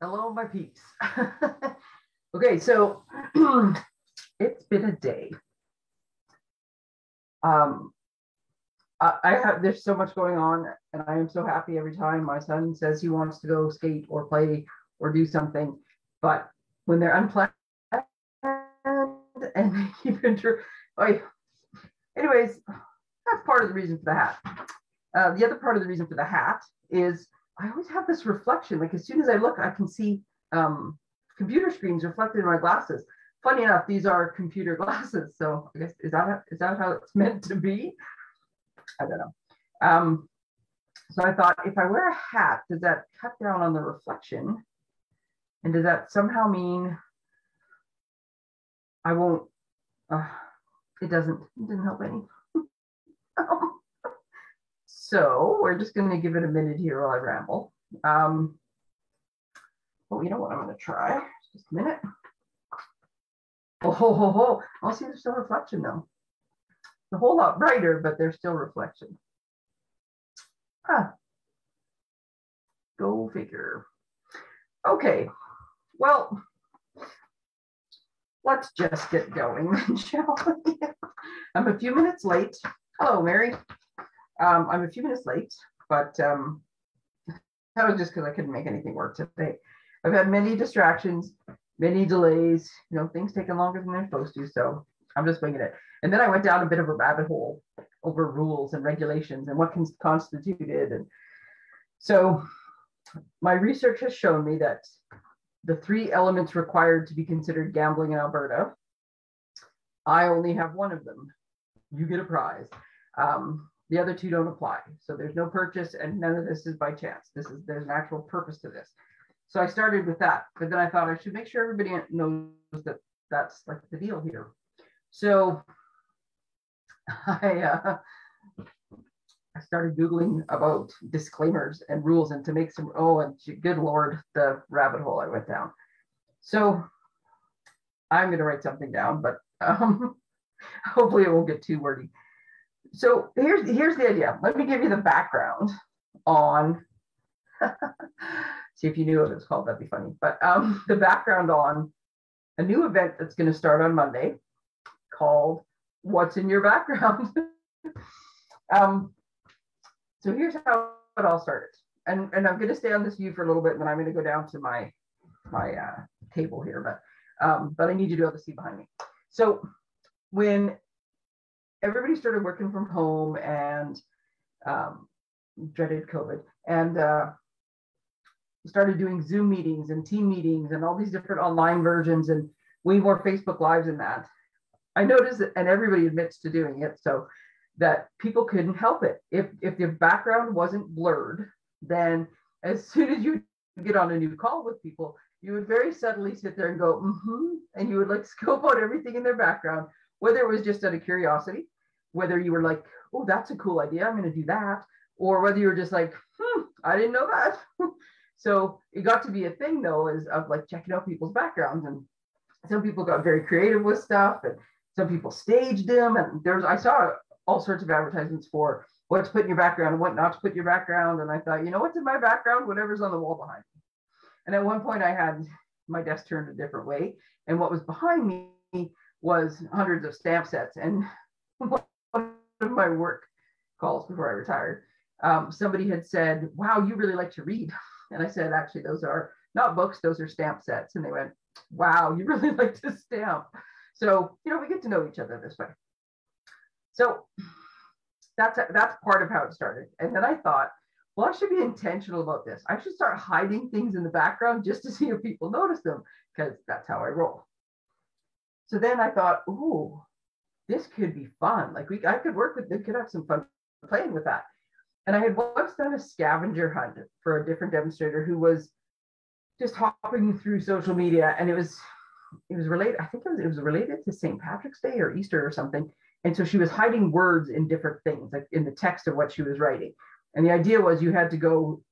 Hello, my peeps. okay, so it's been a day. Um, I, have there's so much going on, and I am so happy every time my son says he wants to go skate or play or do something. But when they're unplanned and they keep inter- like, anyways, that's part of the reason for the hat. Uh, the other part of the reason for the hat is I always have this reflection. Like as soon as I look, I can see um, computer screens reflected in my glasses. Funny enough, these are computer glasses. So I guess is that is that how it's meant to be? I don't know. Um, so I thought if I wear a hat, does that cut down on the reflection? And does that somehow mean I won't? Uh, it doesn't. It didn't help any. So we're just going to give it a minute here while I ramble. Um, oh, you know what I'm going to try? Just a minute. Oh, ho, ho, ho. I'll see there's still reflection though. a whole lot brighter, but there's still reflection. Huh. Go figure. Okay, well, let's just get going, shall we? I'm a few minutes late. Hello, Mary. Um, I'm a few minutes late, but um, that was just because I couldn't make anything work today. I've had many distractions, many delays, you know, things taking longer than they're supposed to. So I'm just winging it. And then I went down a bit of a rabbit hole over rules and regulations and what can constituted. And so my research has shown me that the three elements required to be considered gambling in Alberta, I only have one of them. You get a prize. Um, the other two don't apply. So there's no purchase and none of this is by chance. This is, there's an actual purpose to this. So I started with that, but then I thought I should make sure everybody knows that that's like the deal here. So I, uh, I started Googling about disclaimers and rules and to make some, oh, and good Lord, the rabbit hole I went down. So I'm going to write something down, but um, hopefully it won't get too wordy so here's here's the idea. Let me give you the background on. see if you knew what it was called. That'd be funny. But um, the background on a new event that's going to start on Monday called "What's in Your Background." um, so here's how it all started, and and I'm going to stay on this view for a little bit, and then I'm going to go down to my my uh, table here, but um, but I need you to be able to see behind me. So when everybody started working from home and um, dreaded COVID and uh, started doing Zoom meetings and team meetings and all these different online versions and way more Facebook Lives than that. I noticed that, and everybody admits to doing it, so that people couldn't help it. If if the background wasn't blurred, then as soon as you get on a new call with people, you would very subtly sit there and go, mm-hmm, and you would like scope out everything in their background, whether it was just out of curiosity whether you were like, oh, that's a cool idea, I'm going to do that, or whether you were just like, hmm, I didn't know that. so it got to be a thing though, is of like checking out people's backgrounds, and some people got very creative with stuff, and some people staged them, and there's I saw all sorts of advertisements for what to put in your background and what not to put in your background, and I thought, you know what's in my background, whatever's on the wall behind me. And at one point, I had my desk turned a different way, and what was behind me was hundreds of stamp sets, and of my work calls before I retired, um, somebody had said, Wow, you really like to read. And I said, Actually, those are not books, those are stamp sets. And they went, Wow, you really like to stamp. So, you know, we get to know each other this way. So that's, that's part of how it started. And then I thought, well, I should be intentional about this. I should start hiding things in the background just to see if people notice them, because that's how I roll. So then I thought, ooh, this could be fun. Like we, I could work with, we could have some fun playing with that. And I had once done a scavenger hunt for a different demonstrator who was just hopping through social media, and it was, it was related. I think it was, it was related to St. Patrick's Day or Easter or something. And so she was hiding words in different things, like in the text of what she was writing. And the idea was you had to go,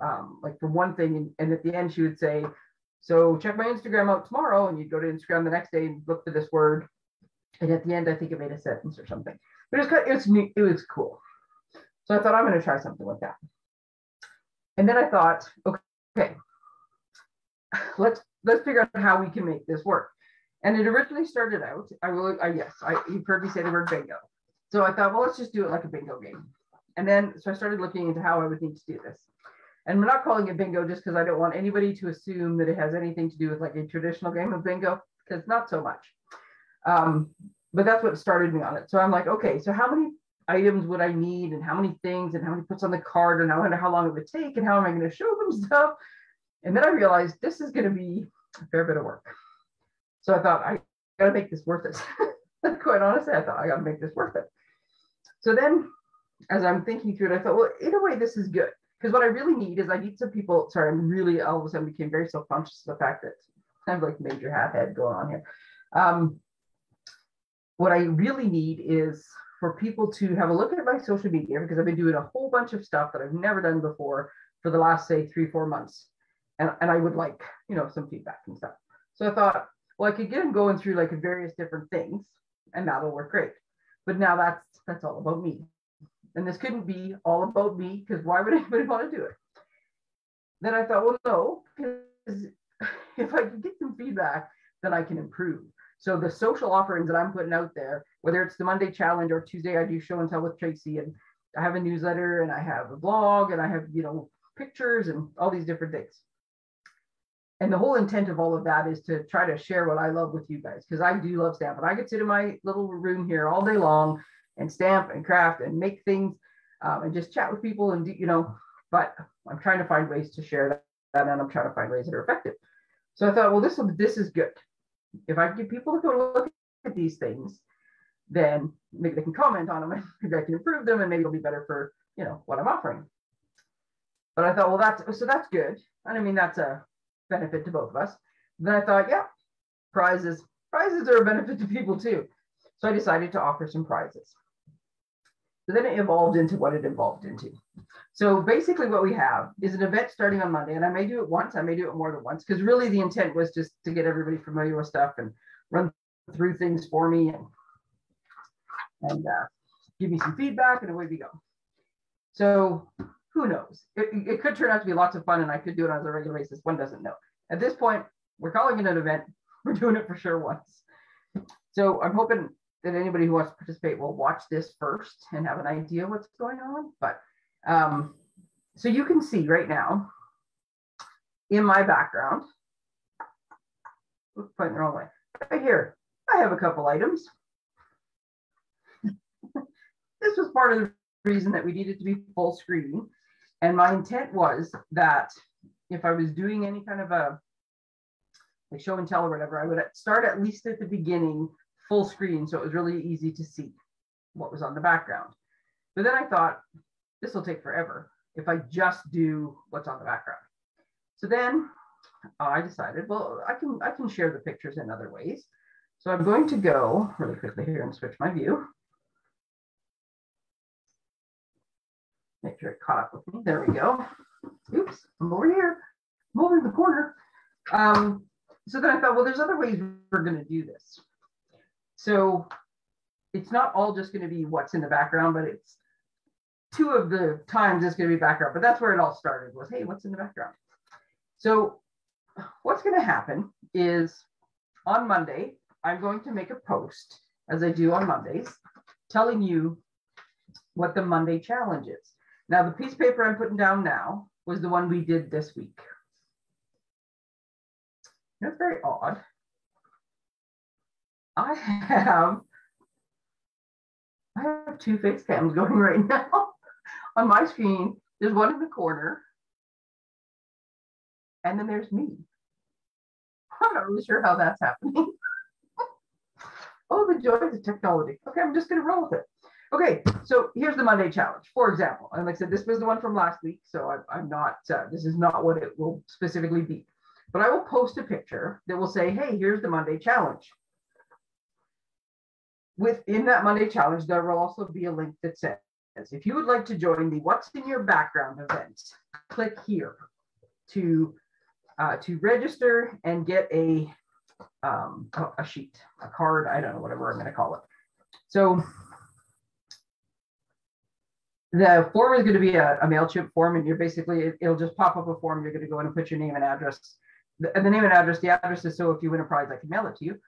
um, like for one thing, and, and at the end she would say, "So check my Instagram out tomorrow," and you'd go to Instagram the next day and look for this word and at the end, I think it made a sentence or something. But it was, it was neat, it was cool. So I thought I'm going to try something like that. And then I thought, okay, let's let's figure out how we can make this work. And it originally started out, I will, I, yes, I, you've heard me say the word bingo. So I thought, well, let's just do it like a bingo game. And then, so I started looking into how I would need to do this. And we're not calling it bingo just because I don't want anybody to assume that it has anything to do with like a traditional game of bingo, because not so much. Um, but that's what started me on it. So I'm like, okay, so how many items would I need and how many things and how many puts on the card and I wonder how long it would take and how am I going to show them stuff. And then I realized this is going to be a fair bit of work. So I thought I got to make this worth it. Quite honestly, I thought I got to make this worth it. So then as I'm thinking through it, I thought, well, in a way, this is good. Because what I really need is I need some people, sorry, I'm really all of a sudden became very self-conscious of the fact that I have like major hat head going on here. Um, what I really need is for people to have a look at my social media because I've been doing a whole bunch of stuff that I've never done before for the last say three, four months. And, and I would like, you know, some feedback and stuff. So I thought, well, I could get them going through like various different things and that'll work great. But now that's that's all about me. And this couldn't be all about me because why would anybody want to do it? Then I thought, well, no, because if I can get some feedback, then I can improve. So the social offerings that I'm putting out there, whether it's the Monday challenge or Tuesday, I do show and tell with Tracy, and I have a newsletter and I have a blog and I have, you know, pictures and all these different things. And the whole intent of all of that is to try to share what I love with you guys because I do love stamping. I could sit in my little room here all day long and stamp and craft and make things um, and just chat with people and you know, but I'm trying to find ways to share that and I'm trying to find ways that are effective. So I thought, well, this this is good if I get people to go look at these things, then maybe they can comment on them and maybe I can improve them and maybe it'll be better for, you know, what I'm offering. But I thought, well, that's, so that's good. And I mean, that's a benefit to both of us. Then I thought, yeah, prizes, prizes are a benefit to people too. So I decided to offer some prizes. So then it evolved into what it evolved into. So basically what we have is an event starting on Monday, and I may do it once, I may do it more than once, because really the intent was just to get everybody familiar with stuff and run through things for me and, and uh, give me some feedback and away we go. So who knows? It, it could turn out to be lots of fun and I could do it on a regular basis. One doesn't know. At this point, we're calling it an event. We're doing it for sure once. So I'm hoping that anybody who wants to participate will watch this first and have an idea what's going on. But um, so you can see right now in my background, oops, pointing the wrong way, right here, I have a couple items. this was part of the reason that we needed to be full screen. And my intent was that if I was doing any kind of a like show and tell or whatever, I would start at least at the beginning full screen so it was really easy to see what was on the background. But then I thought, this will take forever if I just do what's on the background. So then uh, I decided, well, I can, I can share the pictures in other ways. So I'm going to go really quickly here and switch my view. Make sure it caught up with me. There we go. Oops, I'm over here. I'm over in the corner. Um, so then I thought, well, there's other ways we're going to do this. So it's not all just going to be what's in the background, but it's two of the times it's going to be background. But that's where it all started was, hey, what's in the background? So what's going to happen is on Monday, I'm going to make a post, as I do on Mondays, telling you what the Monday challenge is. Now, the piece of paper I'm putting down now was the one we did this week. That's very odd. I have I have two face cams going right now on my screen. There's one in the corner, and then there's me. I'm not really sure how that's happening. oh, the joys of technology. Okay, I'm just gonna roll with it. Okay, so here's the Monday challenge, for example. And like I said, this was the one from last week, so I, am not, uh, this is not what it will specifically be. But I will post a picture that will say, hey, here's the Monday challenge within that Monday challenge, there will also be a link that says, if you would like to join the What's in Your Background events, click here to, uh, to register and get a, um, a sheet, a card, I don't know, whatever I'm going to call it. So the form is going to be a, a MailChimp form, and you're basically, it, will just pop up a form. You're going to go in and put your name and address the, the name and address, the address is so if you win a prize, I can mail it to you.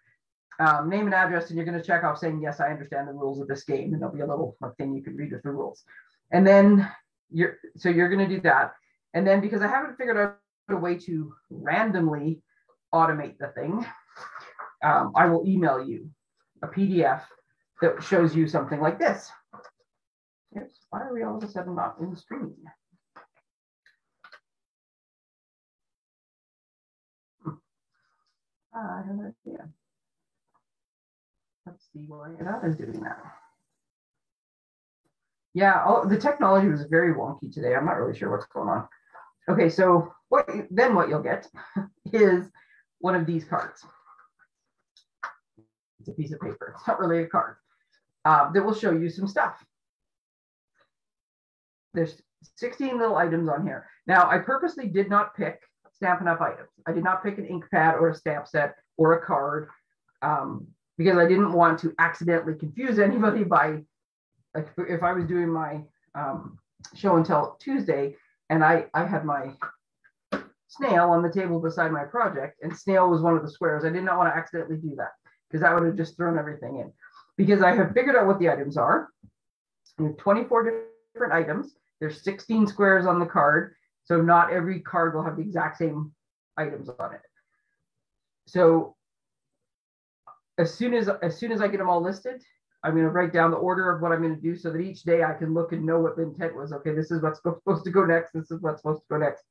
Um, name and address, and you're going to check off saying, yes, I understand the rules of this game. And there'll be a little thing you can read with the rules. And then you're, so you're going to do that. And then because I haven't figured out a way to randomly automate the thing, um, I will email you a PDF that shows you something like this. Yes, why are we all of a sudden not in streaming? Hmm. Ah, I have an idea. See why is doing that. Yeah, oh, the technology was very wonky today. I'm not really sure what's going on. Okay, so what then what you'll get is one of these cards. It's a piece of paper. It's not really a card uh, that will show you some stuff. There's 16 little items on here. Now, I purposely did not pick Stampin' Up! items. I did not pick an ink pad or a stamp set or a card um, because I didn't want to accidentally confuse anybody by, like, if I was doing my um, show and tell Tuesday and I, I had my snail on the table beside my project and snail was one of the squares. I did not want to accidentally do that because that would have just thrown everything in. Because I have figured out what the items are. We have 24 different items. There's 16 squares on the card. So not every card will have the exact same items on it. So as soon as as soon as I get them all listed, I'm going to write down the order of what I'm going to do so that each day I can look and know what the intent was. Okay, this is what's supposed to go next. This is what's supposed to go next.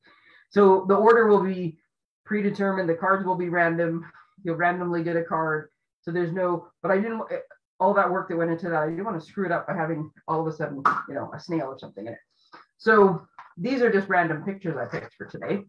So the order will be predetermined. The cards will be random. You'll randomly get a card. So there's no, but I didn't, eh, all that work that went into that, I didn't want to screw it up by having all of a sudden, you know, a snail or something in it. So these are just random pictures I picked for today.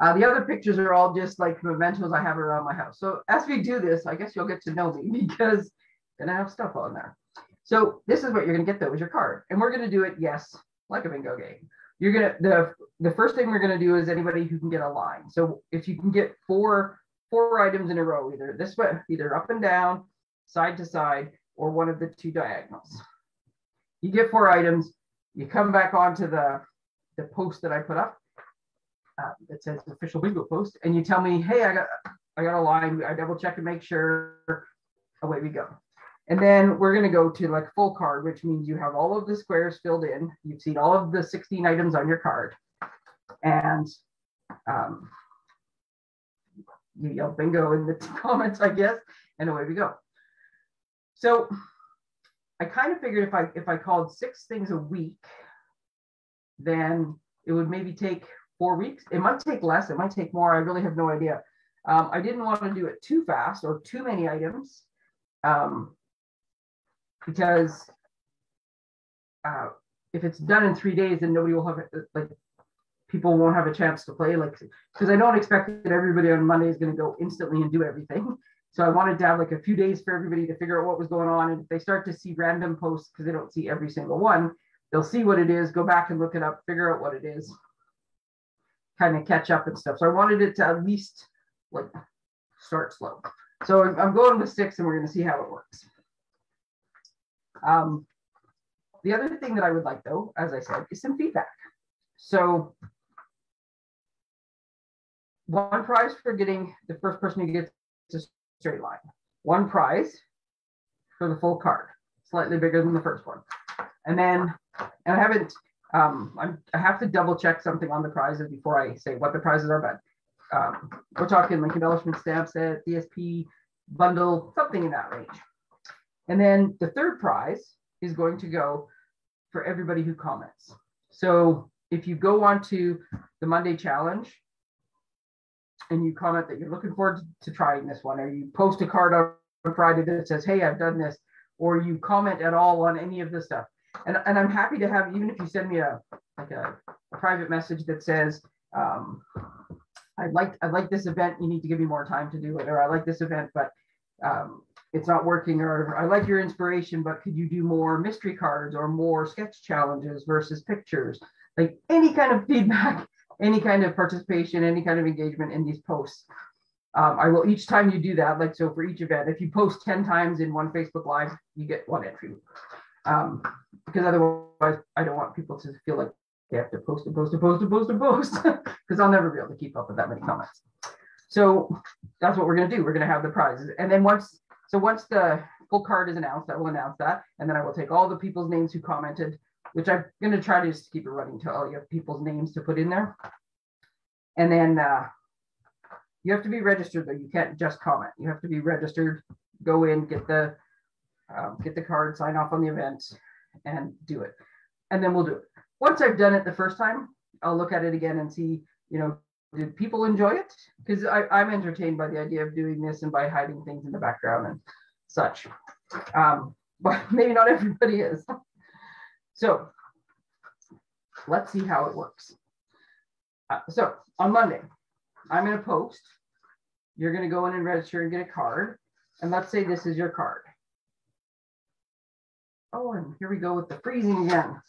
Uh, the other pictures are all just like mementos I have around my house. So as we do this, I guess you'll get to know me because then I have stuff on there. So this is what you're gonna get though is your card. And we're gonna do it, yes, like a bingo game. You're gonna, the, the first thing we're gonna do is anybody who can get a line. So if you can get four, four items in a row, either this way, either up and down, side to side, or one of the two diagonals. You get four items, you come back onto the, the post that I put up uh, that says official bingo post, and you tell me, hey, I got I got a line. I double check and make sure. Away we go. And then we're going to go to like full card, which means you have all of the squares filled in. You've seen all of the 16 items on your card. And um, you yell bingo in the comments, I guess, and away we go. So I kind of figured if I if I called six things a week, then it would maybe take four weeks. It might take less. It might take more. I really have no idea. Um, I didn't want to do it too fast or too many items um, because uh, if it's done in three days, then nobody will have like people won't have a chance to play. Like because I don't expect that everybody on Monday is going to go instantly and do everything. So I wanted to have like a few days for everybody to figure out what was going on. And if they start to see random posts because they don't see every single one, they'll see what it is, go back and look it up, figure out what it is, kind of catch up and stuff. So I wanted it to at least like start slow. So I'm going with six and we're going to see how it works. Um, the other thing that I would like though, as I said, is some feedback. So one prize for getting the first person who gets a straight line. One prize for the full card, slightly bigger than the first one. And then, and I haven't, um, I'm, i have to double check something on the prizes before I say what the prizes are, but um, we're talking like embellishment stamp set, DSP bundle, something in that range. And then the third prize is going to go for everybody who comments. So if you go on to the Monday challenge and you comment that you're looking forward to trying this one, or you post a card on Friday that says, hey, I've done this, or you comment at all on any of this stuff. And, and I'm happy to have, even if you send me a like a, a private message that says, um, I like I like this event. You need to give me more time to do it, or I like this event, but um, it's not working. Or I like your inspiration, but could you do more mystery cards or more sketch challenges versus pictures? Like any kind of feedback, any kind of participation, any kind of engagement in these posts. Um, I will each time you do that, like so for each event, if you post 10 times in one Facebook Live, you get one entry. Um, because otherwise, I don't want people to feel like they have to post and post and post and post and post because I'll never be able to keep up with that many comments. So that's what we're going to do. We're going to have the prizes. And then once, so once the full card is announced, I will announce that. And then I will take all the people's names who commented, which I'm going to try to just keep it running to all you have people's names to put in there. And then uh, you have to be registered though. You can't just comment. You have to be registered, go in, get the, um, get the card, sign off on the event and do it. And then we'll do it. Once I've done it the first time, I'll look at it again and see, you know, did people enjoy it? Because I'm entertained by the idea of doing this and by hiding things in the background and such. Um, but maybe not everybody is. So let's see how it works. Uh, so on Monday, I'm going to post. You're going to go in and register and get a card. And let's say this is your card. Oh, and here we go with the freezing again.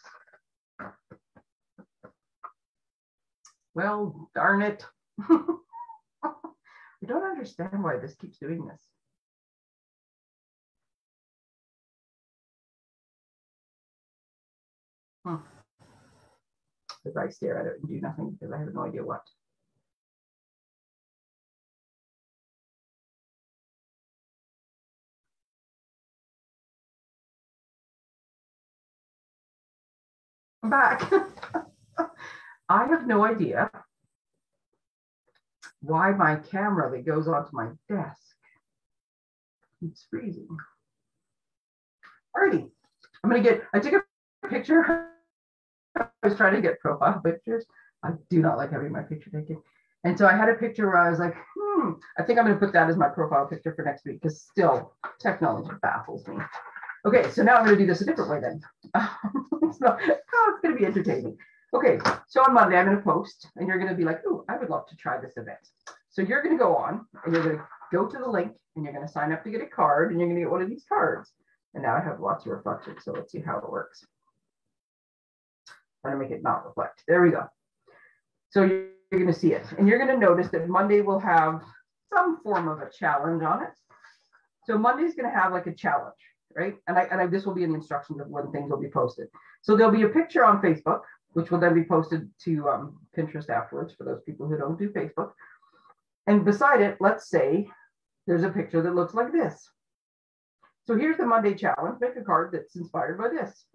Well, darn it. I don't understand why this keeps doing this. Hmm. As I stare at it and do nothing because I have no idea what. Back. I have no idea why my camera that goes onto my desk keeps freezing. Alrighty, I'm gonna get, I took a picture. I was trying to get profile pictures. I do not like having my picture taken. And so I had a picture where I was like, hmm, I think I'm gonna put that as my profile picture for next week because still technology baffles me. Okay, so now I'm gonna do this a different way then. so, oh, it's gonna be entertaining. Okay, so on Monday, I'm going to post and you're going to be like, oh, I would love to try this event. So you're going to go on and you're going to go to the link and you're going to sign up to get a card and you're going to get one of these cards. And now I have lots of reflections. So let's see how it works. I'm going to make it not reflect. There we go. So you're going to see it and you're going to notice that Monday will have some form of a challenge on it. So Monday's going to have like a challenge, right? And I, and I, this will be in the instructions of when things will be posted. So there'll be a picture on Facebook which will then be posted to um, Pinterest afterwards for those people who don't do Facebook. And beside it, let's say there's a picture that looks like this. So here's the Monday challenge. Make a card that's inspired by this.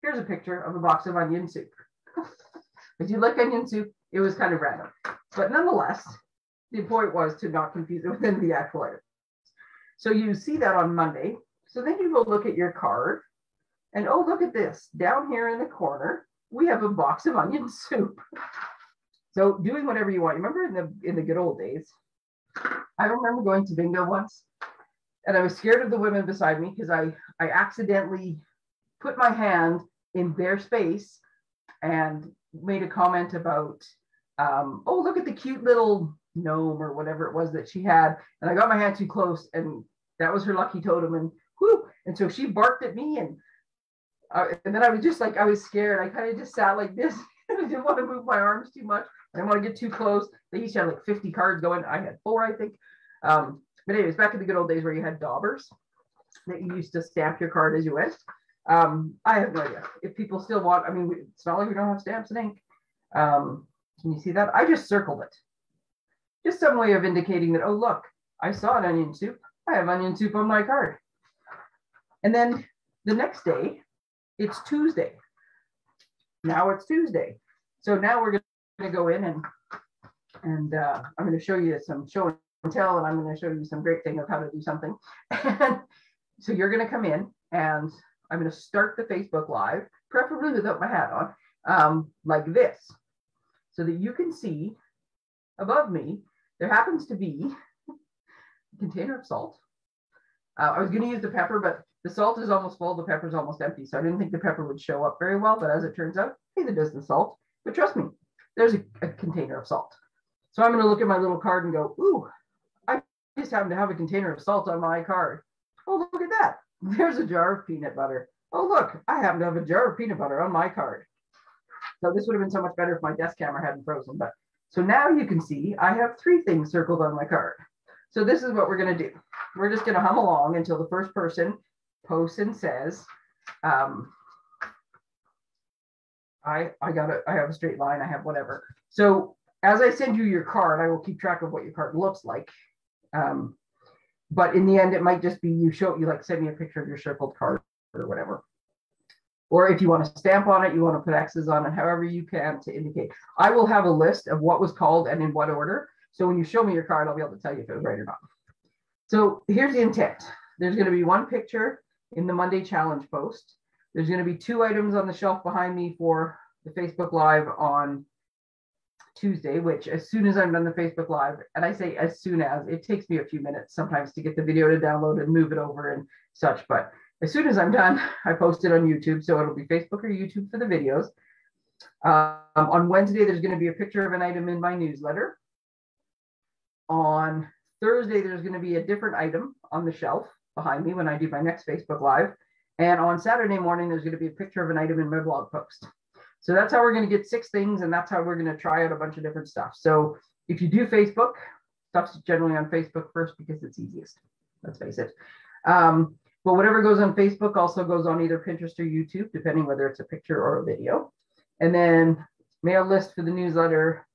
Here's a picture of a box of onion soup. if you like onion soup, it was kind of random. But nonetheless, the point was to not confuse it within the actual item. So you see that on Monday. So then you go look at your card and oh, look at this. Down here in the corner, we have a box of onion soup. So doing whatever you want. Remember in the in the good old days, I remember going to bingo once, and I was scared of the women beside me because I I accidentally put my hand in their space and made a comment about, um, oh look at the cute little gnome or whatever it was that she had, and I got my hand too close, and that was her lucky totem, and whoo, and so she barked at me and uh, and then I was just like, I was scared. I kind of just sat like this. I didn't want to move my arms too much. I didn't want to get too close. They each had like 50 cards going. I had four, I think. Um, but anyways, back in the good old days where you had daubers that you used to stamp your card as you went. Um, I have no idea if people still want. I mean, it's not like we don't have stamps and ink. Um, can you see that? I just circled it. Just some way of indicating that, oh, look, I saw an onion soup. I have onion soup on my card. And then the next day, it's Tuesday. Now it's Tuesday. So now we're going to go in and and uh, I'm going to show you some show and tell, and I'm going to show you some great thing of how to do something. so you're going to come in, and I'm going to start the Facebook Live, preferably without my hat on, um, like this, so that you can see above me. There happens to be a container of salt. Uh, I was going to use the pepper, but the salt is almost full, the pepper is almost empty. So I didn't think the pepper would show up very well, but as it turns out, neither does the salt. But trust me, there's a, a container of salt. So I'm gonna look at my little card and go, ooh, I just happen to have a container of salt on my card. Oh, look at that. There's a jar of peanut butter. Oh, look, I happen to have a jar of peanut butter on my card. So this would have been so much better if my desk camera hadn't frozen. But so now you can see I have three things circled on my card. So this is what we're gonna do. We're just gonna hum along until the first person posts and says, um, I I got a I have a straight line. I have whatever. So as I send you your card, I will keep track of what your card looks like. Um, but in the end, it might just be you show you like send me a picture of your circled card or whatever. Or if you want to stamp on it, you want to put X's on it, however you can to indicate. I will have a list of what was called and in what order. So when you show me your card, I'll be able to tell you if it was right or not. So here's the intent. There's going to be one picture in the Monday challenge post. There's going to be two items on the shelf behind me for the Facebook Live on Tuesday, which as soon as I'm done the Facebook Live, and I say as soon as, it takes me a few minutes sometimes to get the video to download and move it over and such. But as soon as I'm done, I post it on YouTube. So it'll be Facebook or YouTube for the videos. Um, on Wednesday, there's going to be a picture of an item in my newsletter. On Thursday, there's going to be a different item on the shelf behind me when I do my next Facebook Live. And on Saturday morning, there's going to be a picture of an item in my blog post. So that's how we're going to get six things, and that's how we're going to try out a bunch of different stuff. So if you do Facebook, stuff's generally on Facebook first because it's easiest. Let's face it. Um, but whatever goes on Facebook also goes on either Pinterest or YouTube, depending whether it's a picture or a video. And then mail list for the newsletter,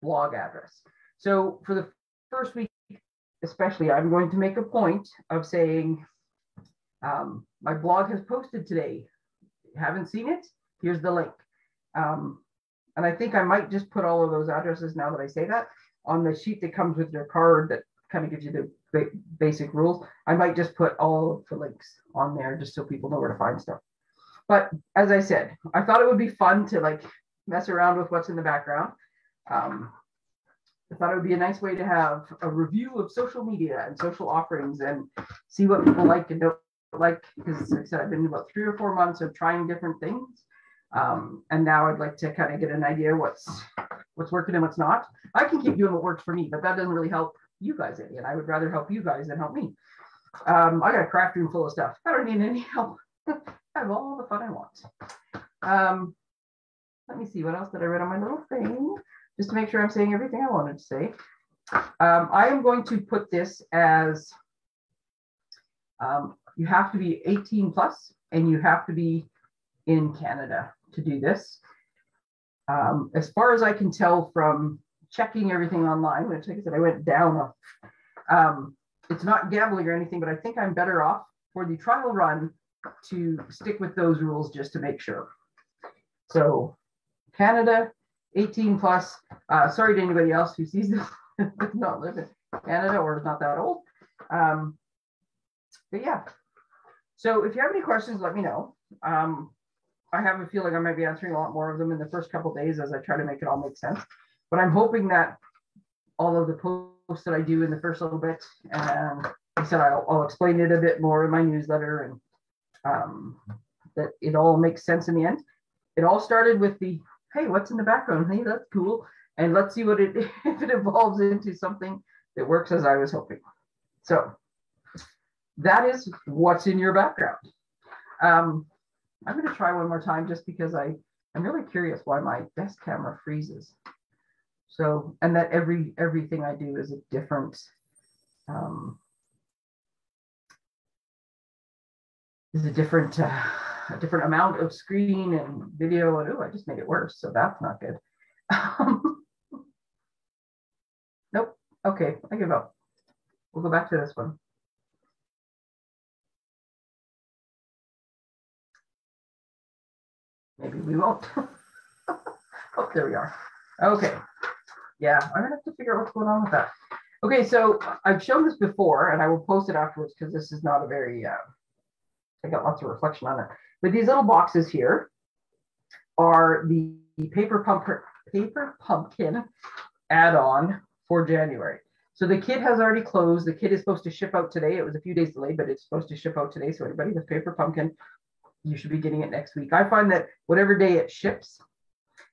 blog address. So for the first week, especially, I'm going to make a point of saying, um, my blog has posted today. Haven't seen it? Here's the link. Um, and I think I might just put all of those addresses now that I say that on the sheet that comes with your card that kind of gives you the ba- basic rules. I might just put all of the links on there just so people know where to find stuff. But as I said, I thought it would be fun to like mess around with what's in the background. Um, I thought it would be a nice way to have a review of social media and social offerings and see what people like and don't like. Because like I said, I've been about three or four months of trying different things. Um, and now I'd like to kind of get an idea what's what's working and what's not. I can keep doing what works for me, but that doesn't really help you guys any. And I would rather help you guys than help me. Um, I got a craft room full of stuff. I don't need any help. I have all the fun I want. Um, let me see what else did I read on my little thing, just to make sure I'm saying everything I wanted to say. Um, I am going to put this as um, you have to be 18 plus and you have to be in Canada to do this. Um, as far as I can tell from checking everything online, which like I said, I went down. Um, it's not gambling or anything, but I think I'm better off for the trial run to stick with those rules just to make sure. So Canada, 18 plus. Uh, sorry to anybody else who sees this not live in Canada or is not that old. Um, but yeah. So if you have any questions, let me know. Um, I have a feeling I might be answering a lot more of them in the first couple days as I try to make it all make sense. But I'm hoping that all of the posts that I do in the first little bit, and I said I'll, I'll explain it a bit more in my newsletter, and um, that it all makes sense in the end. It all started with the hey, what's in the background? Hey, that's cool, and let's see what it if it evolves into something that works as I was hoping. So that is what's in your background. Um, I'm going to try one more time just because I, I'm really curious why my desk camera freezes. So, and that every everything I do is a different, um, is a different, uh, a different amount of screen and video. And oh, I just made it worse. So that's not good. nope. Okay, I give up. We'll go back to this one. Maybe we won't. oh, there we are. Okay. Yeah, I'm gonna have to figure out what's going on with that. Okay, so I've shown this before and I will post it afterwards because this is not a very, uh, I got lots of reflection on it. But these little boxes here are the paper pumpkin, paper pumpkin add-on for January. So the kit has already closed. The kit is supposed to ship out today. It was a few days delayed, but it's supposed to ship out today. So anybody with paper pumpkin you should be getting it next week. I find that whatever day it ships,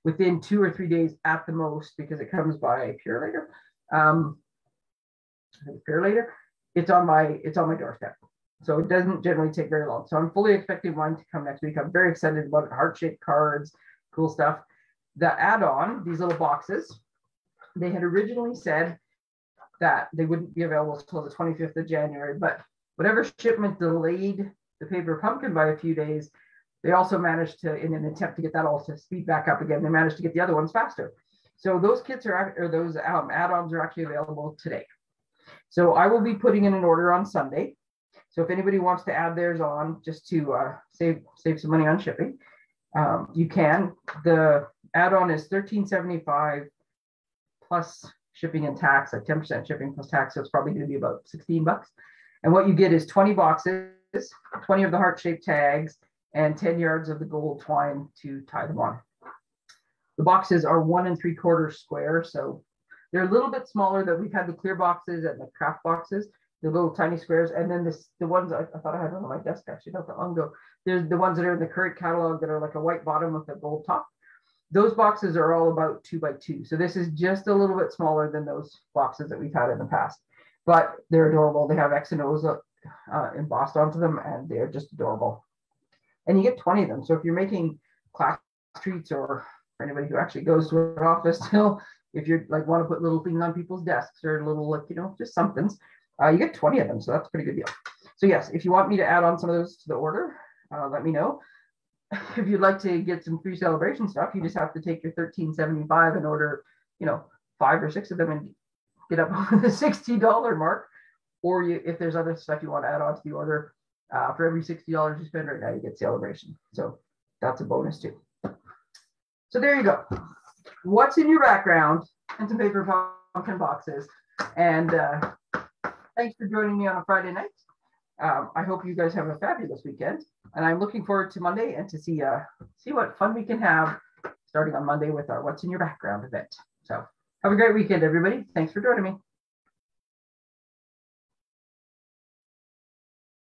within two or three days at the most, because it comes by Purolator, um, Purolator, it's on my it's on my doorstep. So it doesn't generally take very long. So I'm fully expecting one to come next week. I'm very excited about. Heart shaped cards, cool stuff. The add-on, these little boxes, they had originally said that they wouldn't be available until the 25th of January, but whatever shipment delayed the paper pumpkin by a few days, They also managed to, in an attempt to get that all to speed back up again, they managed to get the other ones faster. So those kits are, or those um, add-ons are actually available today. So I will be putting in an order on Sunday. So if anybody wants to add theirs on just to uh, save save some money on shipping, um, you can. The add-on is 1375 plus shipping and tax, like 10% shipping plus tax. So it's probably going to be about 16 bucks. And what you get is 20 boxes, 20 of the heart-shaped tags, and 10 yards of the gold twine to tie them on. The boxes are one and three quarters square, so they're a little bit smaller than we've had the clear boxes and the kraft boxes, the little tiny squares. And then this, the ones I, I thought I had on my desk actually not that long ago. There's the ones that are in the current catalog that are like a white bottom with a gold top. Those boxes are all about two by two. So this is just a little bit smaller than those boxes that we've had in the past, but they're adorable. They have X and O's uh, embossed onto them and they're just adorable. And you get 20 of them. So if you're making class treats or for anybody who actually goes to an office still, if you're like want to put little things on people's desks or little like you know just somethings, uh, you get 20 of them. So that's a pretty good deal. So yes, if you want me to add on some of those to the order, uh, let me know. If you'd like to get some free Sale-a-bration stuff, you just have to take your 1375 and order, you know, five or six of them and get up over the $60 mark. Or you, if there's other stuff you want to add on to the order, uh, for every $60 you spend right now, you get Sale-a-bration. So that's a bonus too. So there you go. What's in your background and some paper pumpkin boxes. And uh, thanks for joining me on a Friday night. Um, I hope you guys have a fabulous weekend. And I'm looking forward to Monday and to see uh, see what fun we can have starting on Monday with our What's in Your Background event. So have a great weekend, everybody. Thanks for joining me.